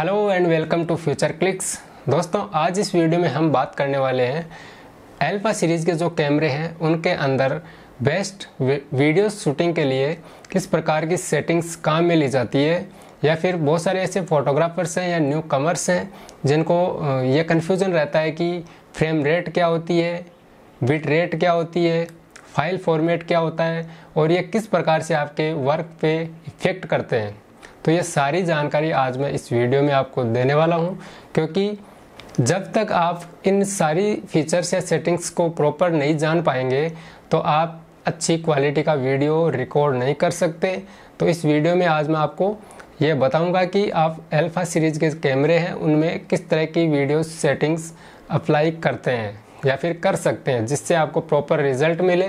Hello and welcome to Future Clicks दोस्तों, आज इस वीडियो में हम बात करने वाले हैं एल्फा सीरीज़ के जो कैमरे हैं, उनके अंदर बेस्ट वीडियो शूटिंग के लिए किस प्रकार की सेटिंग्स काम में ली जाती है, या फिर बहुत सारे ऐसे फोटोग्राफर्स हैं या न्यू कमर्स हैं, जिनको ये कन्फ्यूज़न रहता है कि फ्रेम रेट क्या होती है बिट रेट क्या होती है फ़ाइल फॉर्मेट क्या होता है, और ये किस प्रकार से आपके वर्क पे इफ़ेक्ट करते हैं। तो ये सारी जानकारी आज मैं इस वीडियो में आपको देने वाला हूँ, क्योंकि जब तक आप इन सारी फीचर्स या सेटिंग्स को प्रॉपर नहीं जान पाएँगे तो आप अच्छी क्वालिटी का वीडियो रिकॉर्ड नहीं कर सकते। तो इस वीडियो में आज मैं आपको ये बताऊँगा कि आप एल्फा सीरीज़ के कैमरे हैं, उनमें किस तरह की वीडियो सेटिंग्स अप्लाई करते हैं या फिर कर सकते हैं, जिससे आपको प्रॉपर रिज़ल्ट मिले।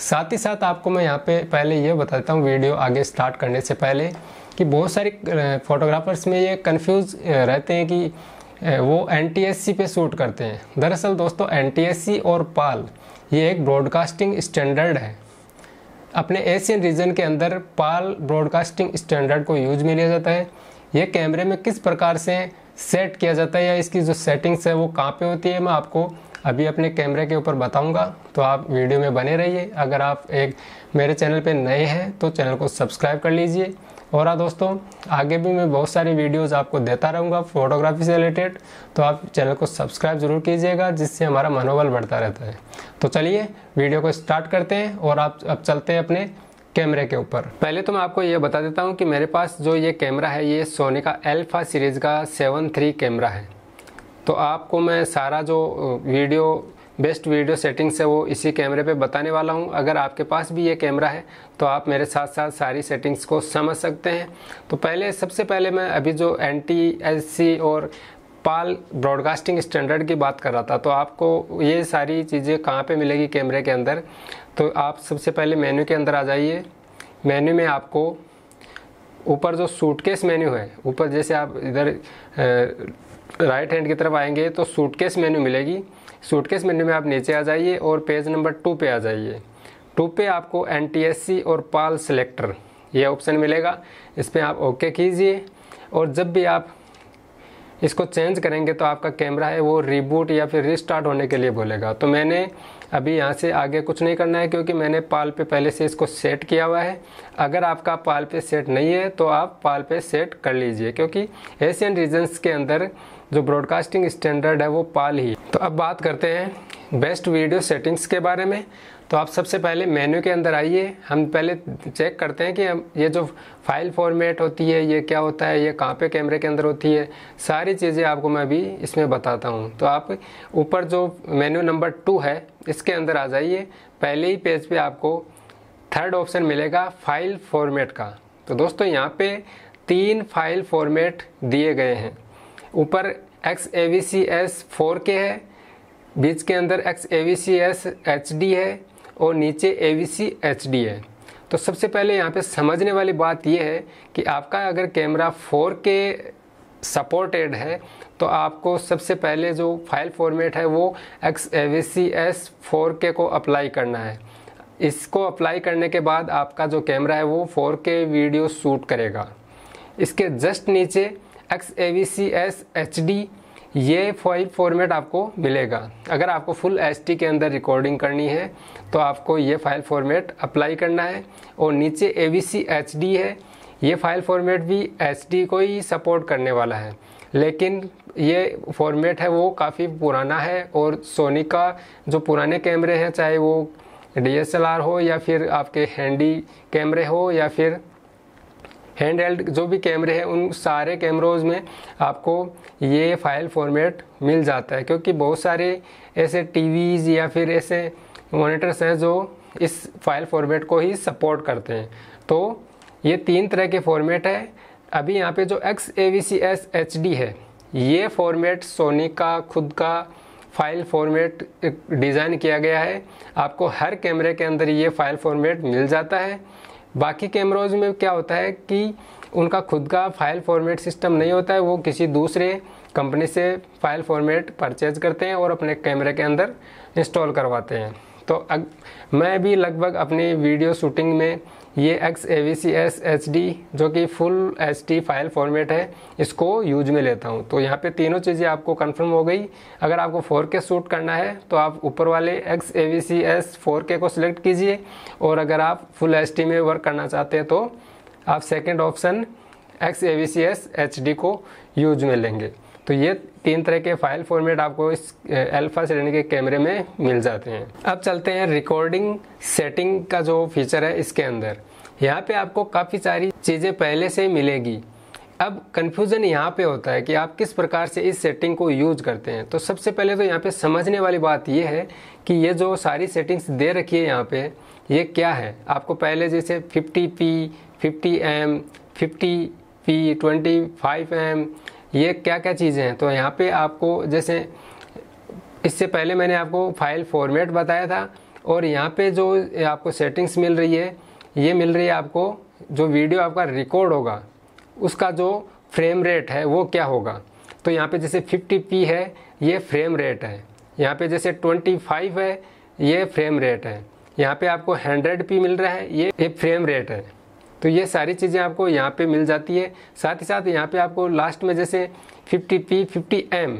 साथ ही साथ आपको मैं यहाँ पे पहले ये बताता हूँ, वीडियो आगे स्टार्ट करने से पहले कि बहुत सारे फोटोग्राफर्स में ये कंफ्यूज रहते हैं कि वो एनटीएससी पे शूट करते हैं। दरअसल दोस्तों एनटीएससी और पाल ये एक ब्रॉडकास्टिंग स्टैंडर्ड है। अपने एशियन रीजन के अंदर पाल ब्रॉडकास्टिंग स्टैंडर्ड को यूज़ में लिया जाता है। ये कैमरे में किस प्रकार से सेट किया जाता है या इसकी जो सेटिंग्स है, वो कहाँ पे होती है, मैं आपको अभी अपने कैमरे के ऊपर बताऊँगा। तो आप वीडियो में बने रहिए। अगर आप एक मेरे चैनल पे नए हैं तो चैनल को सब्सक्राइब कर लीजिए। और हाँ दोस्तों, आगे भी मैं बहुत सारी वीडियोस आपको देता रहूँगा फोटोग्राफी से रिलेटेड तो आप चैनल को सब्सक्राइब ज़रूर कीजिएगा, जिससे हमारा मनोबल बढ़ता रहता है। तो चलिए वीडियो को स्टार्ट करते हैं और आप अब चलते हैं अपने कैमरे के ऊपर। पहले तो मैं आपको ये बता देता हूँ कि मेरे पास जो ये कैमरा है, ये सोनी का एल्फा सीरीज़ का सेवन थ्री कैमरा है। तो आपको मैं सारा जो वीडियो बेस्ट वीडियो सेटिंग्स है वो इसी कैमरे पे बताने वाला हूँ। अगर आपके पास भी ये कैमरा है तो आप मेरे साथ साथ सारी सेटिंग्स को समझ सकते हैं। तो पहले, सबसे पहले मैं अभी जो एन टी और पाल ब्रॉडकास्टिंग स्टैंडर्ड की बात कर रहा था तो आपको ये सारी चीज़ें कहाँ पे मिलेगी कैमरे के अंदर? तो आप सबसे पहले मेन्यू के अंदर आ जाइए। मेन्यू में आपको ऊपर जो सूटकेस मेन्यू है, ऊपर जैसे आप इधर राइट हैंड की तरफ़ आएँगे तो सूटकेस मेन्यू मिलेगी। सूटकेस मेन्यू में आप नीचे आ जाइए और पेज नंबर टू पे आ जाइए। टू पे आपको एन और पाल सिलेक्टर ये ऑप्शन मिलेगा। इस पर आप ओके कीजिए और जब भी आप इसको चेंज करेंगे तो आपका कैमरा है, वो रिबूट या फिर रिस्टार्ट होने के लिए बोलेगा। तो मैंने अभी यहाँ से आगे कुछ नहीं करना है क्योंकि मैंने पाल पे पहले से इसको सेट किया हुआ है। अगर आपका पाल पे सेट नहीं है तो आप पाल पे सेट कर लीजिए, क्योंकि एशियन रीजन्स के अंदर जो ब्रॉडकास्टिंग स्टैंडर्ड है वो पाल ही। तो अब बात करते हैं बेस्ट वीडियो सेटिंग्स के बारे में। तो आप सबसे पहले मेन्यू के अंदर आइए। हम पहले चेक करते हैं कि हम ये जो फ़ाइल फॉर्मेट होती है, ये क्या होता है, ये कहाँ पे कैमरे के अंदर होती है? सारी चीज़ें आपको मैं अभी इसमें बताता हूँ। तो आप ऊपर जो मेन्यू नंबर टू है, इसके अंदर आ जाइए। पहले ही पेज पे आपको थर्ड ऑप्शन मिलेगा फ़ाइल फॉर्मेट का। तो दोस्तों, यहाँ पे तीन फ़ाइल फॉर्मेट दिए गए हैं। ऊपर X A V C S four K है, बीच के अंदर X A V C S H D है और नीचे A V C H D है। तो सबसे पहले यहाँ पे समझने वाली बात यह है कि आपका अगर कैमरा 4K सपोर्टेड है तो आपको सबसे पहले जो फ़ाइल फॉर्मेट है वो X A V C S four K को अप्लाई करना है। इसको अप्लाई करने के बाद आपका जो कैमरा है वो 4K वीडियो शूट करेगा। इसके जस्ट नीचे X A V C S H D ये फ़ाइल फॉर्मेट आपको मिलेगा। अगर आपको फुल एच के अंदर रिकॉर्डिंग करनी है तो आपको ये फ़ाइल फॉर्मेट अप्लाई करना है और नीचे A V C H D है। ये फ़ाइल फॉर्मेट भी एच डी को ही सपोर्ट करने वाला है। लेकिन ये फॉर्मेट है वो काफ़ी पुराना है और सोनी का जो पुराने कैमरे हैं, चाहे वो डीएसएलआर हो या फिर आपके हैंडी कैमरे हो या फिर हैंड हेल्ड जो भी कैमरे हैं, उन सारे कैमरोज में आपको ये फ़ाइल फॉर्मेट मिल जाता है, क्योंकि बहुत सारे ऐसे टीवीज़ या फिर ऐसे मॉनिटर्स हैं जो इस फ़ाइल फॉर्मेट को ही सपोर्ट करते हैं। तो ये तीन तरह के फॉर्मेट है। अभी यहाँ पे जो X A V C S H D है, ये फॉर्मेट सोनी का, खुद का फ़ाइल फॉर्मेट डिज़ाइन किया गया है। आपको हर कैमरे के अंदर ये फ़ाइल फॉर्मेट मिल जाता है। बाकी कैमरोज में क्या होता है कि उनका खुद का फ़ाइल फॉर्मेट सिस्टम नहीं होता है, वो किसी दूसरे कंपनी से फ़ाइल फॉर्मेट परचेज करते हैं और अपने कैमरे के अंदर इंस्टॉल करवाते हैं। तो अग, मैं भी लगभग अपनी वीडियो शूटिंग में ये X A V C S H D जो कि full H D file format है इसको यूज़ में लेता हूँ। तो यहाँ पे तीनों चीज़ें आपको कंफर्म हो गई। अगर आपको फोर के शूट करना है तो आप ऊपर वाले X A V C S four K को सिलेक्ट कीजिए। और अगर आप फुल एच डी में वर्क करना चाहते हैं तो आप second option X A V C S H D को यूज़ में लेंगे। तो ये तीन तरह के फ़ाइल फॉर्मेट आपको इस अल्फ़ा श्रेणी के कैमरे में मिल जाते हैं। अब चलते हैं रिकॉर्डिंग सेटिंग का जो फीचर है इसके अंदर। यहाँ पे आपको काफ़ी सारी चीज़ें पहले से मिलेगी। अब कन्फ्यूज़न यहाँ पे होता है कि आप किस प्रकार से इस सेटिंग को यूज़ करते हैं। तो सबसे पहले तो यहाँ पे समझने वाली बात ये है कि ये जो सारी सेटिंग्स दे रखी है यहाँ पे, ये क्या है? आपको पहले जैसे 50p 50m 50p 25m ये क्या क्या चीज़ें हैं? तो यहाँ पे आपको जैसे इससे पहले मैंने आपको फ़ाइल फॉर्मेट बताया था और यहाँ पे जो आपको सेटिंग्स मिल रही है, ये मिल रही है आपको, जो वीडियो आपका रिकॉर्ड होगा, उसका जो फ्रेम रेट है, वो क्या होगा? तो यहाँ पे जैसे 50p है, ये फ्रेम रेट है। यहाँ पे जैसे 25 है, ये फ्रेम रेट है। यहाँ पे आपको 100p मिल रहा है, ये एक फ्रेम रेट है। तो ये सारी चीज़ें आपको यहाँ पे मिल जाती है। साथ ही साथ यहाँ पे आपको लास्ट में जैसे 50p 50m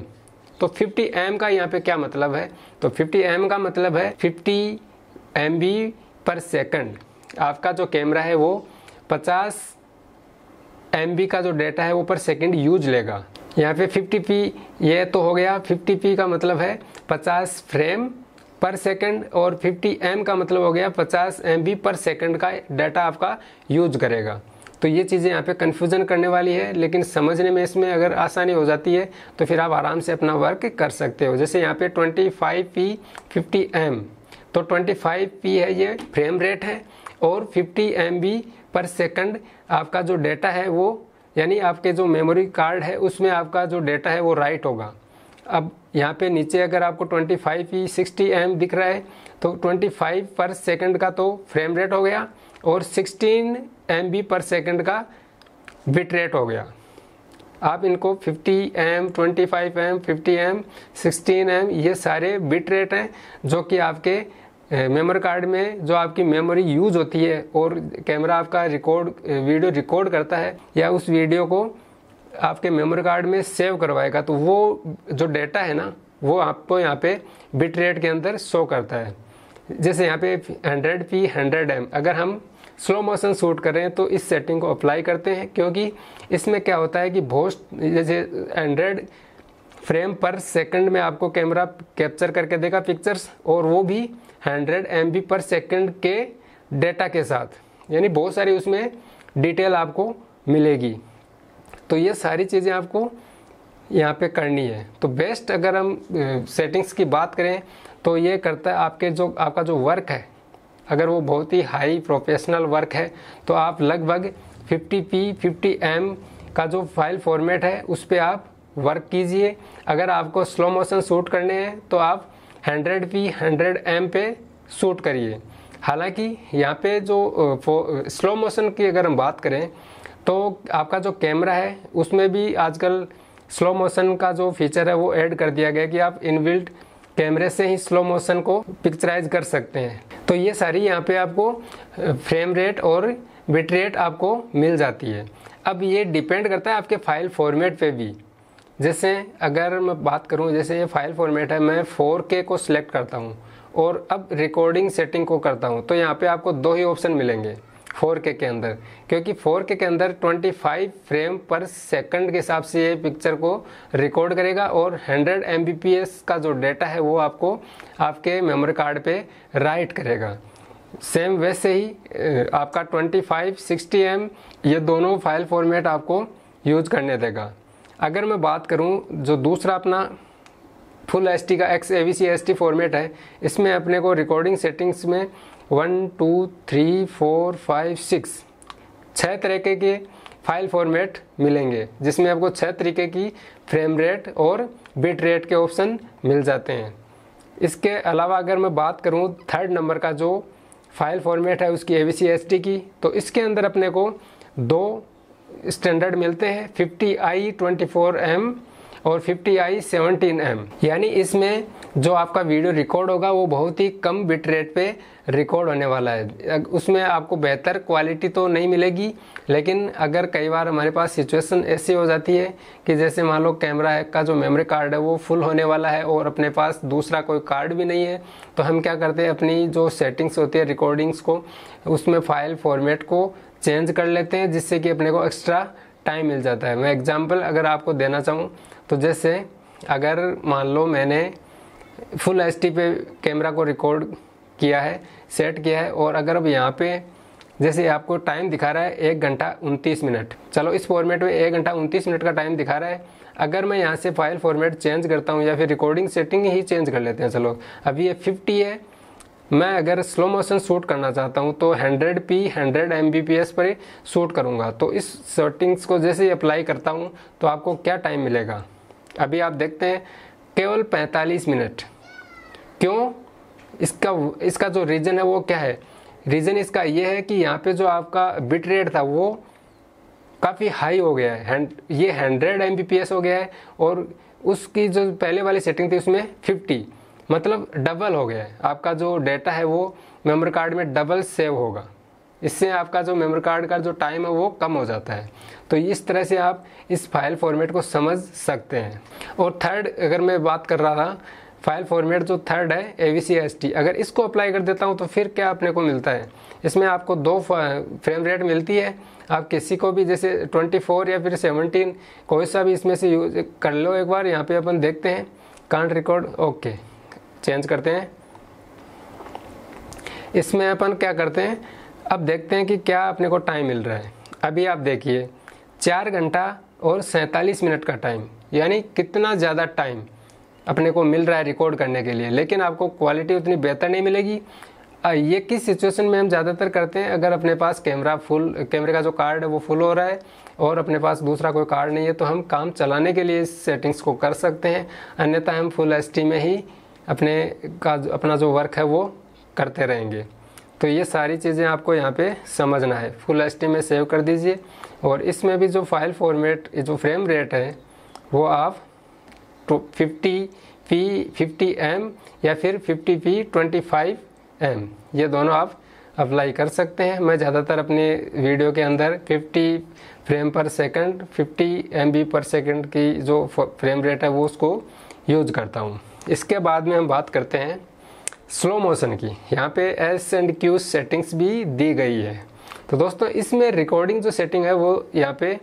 तो 50m का यहाँ पे क्या मतलब है? तो 50m का मतलब है 50 MB पर सेकंड आपका जो कैमरा है वो 50 MB का जो डेटा है वो पर सेकंड यूज़ लेगा। यहाँ पे 50p ये तो हो गया। 50p का मतलब है 50 फ्रेम पर सेकंड और 50 एम का मतलब हो गया 50 एमबी पर सेकंड का डाटा आपका यूज़ करेगा। तो ये चीज़ें यहाँ पे कन्फ्यूज़न करने वाली है, लेकिन समझने में इसमें अगर आसानी हो जाती है तो फिर आप आराम से अपना वर्क कर सकते हो। जैसे यहाँ पे 25 पी 50 एम तो 25 पी है ये फ्रेम रेट है, और 50 एमबी पर सेकंड आपका जो डेटा है वो, यानी आपके जो मेमोरी कार्ड है, उसमें आपका जो डेटा है वो राइट होगा। अब यहाँ पे नीचे अगर आपको 25 ई सिक्सटी एम दिख रहा है तो 25 पर सेकंड का तो फ्रेम रेट हो गया और 16 एम पर सेकंड का बिट रेट हो गया। आप इनको 50 एम 25 एम 50 एम 16 एम ये सारे बिट रेट हैं जो कि आपके मेमोरी कार्ड में जो आपकी मेमोरी यूज़ होती है और कैमरा आपका रिकॉर्ड वीडियो रिकॉर्ड करता है या उस वीडियो को आपके मेमोरी कार्ड में सेव करवाएगा तो वो जो डेटा है ना, वो आपको यहाँ पे बिट रेट के अंदर शो करता है। जैसे यहाँ पे 100 पी 100 एम, अगर हम स्लो मोशन शूट करें तो इस सेटिंग को अप्लाई करते हैं, क्योंकि इसमें क्या होता है कि बहुत जैसे 100 फ्रेम पर सेकंड में आपको कैमरा कैप्चर करके देगा पिक्चर्स, और वो भी 100 एम पर सेकंड के डेटा के साथ। यानी बहुत सारी उसमें डिटेल आपको मिलेगी। तो ये सारी चीज़ें आपको यहाँ पे करनी है। तो बेस्ट अगर हम सेटिंग्स की बात करें तो ये करता है आपके जो, आपका जो वर्क है, अगर वो बहुत ही हाई प्रोफेशनल वर्क है तो आप लगभग 50p 50m का जो फ़ाइल फॉर्मेट है, उस पर आप वर्क कीजिए। अगर आपको स्लो मोशन शूट करने हैं तो आप 100p 100m पे शूट करिए। हालाँकि यहाँ पे जो स्लो मोशन की अगर हम बात करें तो आपका जो कैमरा है, उसमें भी आजकल स्लो मोशन का जो फीचर है, वो ऐड कर दिया गया कि आप इनबिल्ट कैमरे से ही स्लो मोशन को पिक्चराइज कर सकते हैं। तो ये सारी यहाँ पे आपको फ्रेम रेट और बिट रेट आपको मिल जाती है। अब ये डिपेंड करता है आपके फ़ाइल फॉर्मेट पे भी। जैसे अगर मैं बात करूँ, जैसे ये फ़ाइल फॉर्मेट है, मैं 4K को सिलेक्ट करता हूँ और अब रिकॉर्डिंग सेटिंग को करता हूँ तो यहाँ पे आपको दो ही ऑप्शन मिलेंगे। फोर के के अंदर। क्योंकि फोर के के अंदर 25 फ्रेम पर सेकंड के हिसाब से ये पिक्चर को रिकॉर्ड करेगा और 100 एम का जो डेटा है वो आपको आपके मेमोरी कार्ड पे राइट करेगा। सेम वैसे ही आपका 25 60 एम ये दोनों फ़ाइल फॉर्मेट आपको यूज़ करने देगा। अगर मैं बात करूँ जो दूसरा अपना फुल एच का X, A V C, S, T format है। इसमें अपने को रिकॉर्डिंग सेटिंग्स में one two three four five six छः तरीके के फ़ाइल फॉर्मेट मिलेंगे, जिसमें आपको छः तरीके की फ्रेम रेट और बिट रेट के ऑप्शन मिल जाते हैं। इसके अलावा अगर मैं बात करूँ थर्ड नंबर का जो फ़ाइल फॉर्मेट है, उसकी A V C S T की तो इसके अंदर अपने को दो स्टैंडर्ड मिलते हैं 50 आई 24 एम और 50 आई सेवनटीन एम यानी इसमें जो आपका वीडियो रिकॉर्ड होगा, वो बहुत ही कम बिट रेट पे रिकॉर्ड होने वाला है। उसमें आपको बेहतर क्वालिटी तो नहीं मिलेगी, लेकिन अगर कई बार हमारे पास सिचुएशन ऐसी हो जाती है कि जैसे मान लो कैमरा का जो मेमोरी कार्ड है, वो फुल होने वाला है और अपने पास दूसरा कोई कार्ड भी नहीं है तो हम क्या करते हैं, अपनी जो सेटिंग्स होती है रिकॉर्डिंग्स को, उसमें फ़ाइल फॉर्मेट को चेंज कर लेते हैं, जिससे कि अपने को एक्स्ट्रा टाइम मिल जाता है। मैं एग्ज़ाम्पल अगर आपको देना चाहूँ तो जैसे अगर मान लो मैंने फुल एच पे कैमरा को रिकॉर्ड किया है सेट किया है, और अगर अब यहाँ पे जैसे आपको टाइम दिखा रहा है एक घंटा उनतीस मिनट। चलो इस फॉर्मेट में एक घंटा उनतीस मिनट का टाइम दिखा रहा है। अगर मैं यहाँ से फ़ाइल फॉर्मेट चेंज करता हूँ या फिर रिकॉर्डिंग सेटिंग ही चेंज कर लेते हैं, चलो। अभी ये फिफ्टी है। मैं अगर स्लो मोशन शूट करना चाहता हूँ तो 100 पी 100 एम पर शूट करूँगा। तो इस सेटिंग्स को जैसे ही अप्लाई करता हूँ तो आपको क्या टाइम मिलेगा? अभी आप देखते हैं, केवल 45 मिनट। क्यों? इसका इसका जो रीज़न है वो क्या है? रीज़न इसका ये है कि यहाँ पे जो आपका बिट रेट था वो काफ़ी हाई हो गया है। ये हंड्रेड एम हो गया है और उसकी जो पहले वाली सेटिंग थी उसमें 50 मतलब डबल हो गया है। आपका जो डेटा है वो मेमोरी कार्ड में डबल सेव होगा। इससे आपका जो मेमोरी कार्ड का जो टाइम है वो कम हो जाता है। तो इस तरह से आप इस फ़ाइल फॉर्मेट को समझ सकते हैं। और थर्ड, अगर मैं बात कर रहा था, फ़ाइल फॉर्मेट जो थर्ड है A V C S T अगर इसको अप्लाई कर देता हूँ तो फिर क्या अपने को मिलता है? इसमें आपको दो फ्रेम रेट मिलती है। आप किसी को भी, जैसे 24 या फिर 17 कोई सा भी इसमें से यूज़ कर लो एक बार, यहाँ पे अपन देखते हैं। कांट रिकॉर्ड, ओके, चेंज करते हैं। इसमें अपन क्या करते हैं? अब देखते हैं कि क्या अपने को टाइम मिल रहा है। अभी आप देखिए, चार घंटा और सैंतालीस मिनट का टाइम यानी कितना ज़्यादा टाइम अपने को मिल रहा है रिकॉर्ड करने के लिए। लेकिन आपको क्वालिटी उतनी बेहतर नहीं मिलेगी। ये किस सिचुएशन में हम ज़्यादातर करते हैं? अगर अपने पास कैमरा फुल कैमरे का जो कार्ड है वो फुल हो रहा है और अपने पास दूसरा कोई कार्ड नहीं है तो हम काम चलाने के लिए इस सेटिंग्स को कर सकते हैं। अन्यथा हम फुल एच में ही अपने का, अपना जो वर्क है वो करते रहेंगे। तो ये सारी चीज़ें आपको यहाँ पे समझना है। फुल एच में सेव कर दीजिए और इसमें भी जो फ़ाइल फॉर्मेट जो फ्रेम रेट है, वो आप फिफ्टी पी फिफ्टी एम या फिर fifty P twenty five M ये दोनों आप अप्लाई कर सकते हैं। मैं ज़्यादातर अपने वीडियो के अंदर 50 frame per second 50 M per second की जो फ्रेम रेट है, वो उसको यूज़ करता हूँ। इसके बाद में हम बात करते हैं स्लो मोशन की। यहाँ पे एस एंड क्यू सेटिंग्स भी दी गई है। तो दोस्तों, इसमें रिकॉर्डिंग जो सेटिंग है, वो यहाँ पे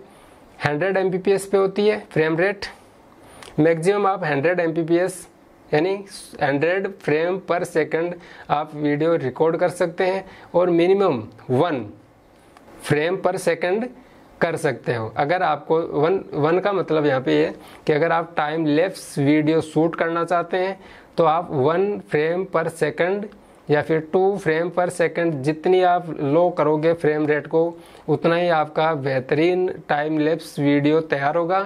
100 एम पे होती है फ्रेम रेट मैक्सिमम आप 100 एम यानी 100 फ्रेम पर सेकंड आप वीडियो रिकॉर्ड कर सकते हैं और minimum one frame per second कर सकते हो। अगर आपको वन वन का मतलब यहाँ पे ये कि अगर आप टाइम लेफ्स वीडियो शूट करना चाहते हैं तो आप वन फ्रेम पर सेकंड या फिर टू फ्रेम पर सेकंड जितनी आप लो करोगे फ्रेम रेट को, उतना ही आपका बेहतरीन टाइम लेप्स वीडियो तैयार होगा।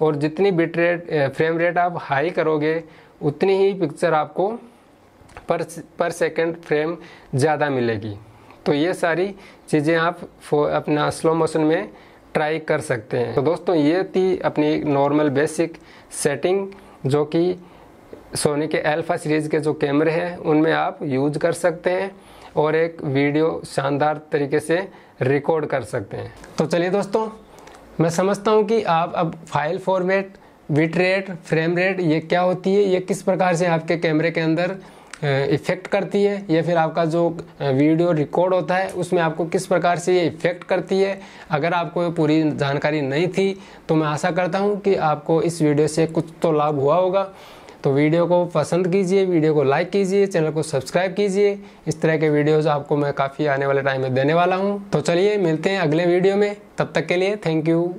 और जितनी बिट रेट फ्रेम रेट आप हाई करोगे, उतनी ही पिक्चर आपको पर पर सेकंड फ्रेम ज़्यादा मिलेगी। तो ये सारी चीज़ें आप अपना स्लो मोशन में ट्राई कर सकते हैं। तो दोस्तों, ये थी अपनी नॉर्मल बेसिक सेटिंग जो कि सोनी के अल्फ़ा सीरीज़ के जो कैमरे हैं, उनमें आप यूज़ कर सकते हैं और एक वीडियो शानदार तरीके से रिकॉर्ड कर सकते हैं। तो चलिए दोस्तों, मैं समझता हूँ कि आप अब file format bit rate frame rate ये क्या होती है, ये किस प्रकार से आपके कैमरे के अंदर इफ़ेक्ट करती है, या फिर आपका जो वीडियो रिकॉर्ड होता है, उसमें आपको किस प्रकार से ये इफ़ेक्ट करती है। अगर आपको ये पूरी जानकारी नहीं थी तो मैं आशा करता हूँ कि आपको इस वीडियो से कुछ तो लाभ हुआ होगा। तो वीडियो को पसंद कीजिए, वीडियो को लाइक कीजिए, चैनल को सब्सक्राइब कीजिए। इस तरह के वीडियोज़ आपको मैं काफ़ी आने वाले टाइम में देने वाला हूँ। तो चलिए, मिलते हैं अगले वीडियो में। तब तक के लिए थैंक यू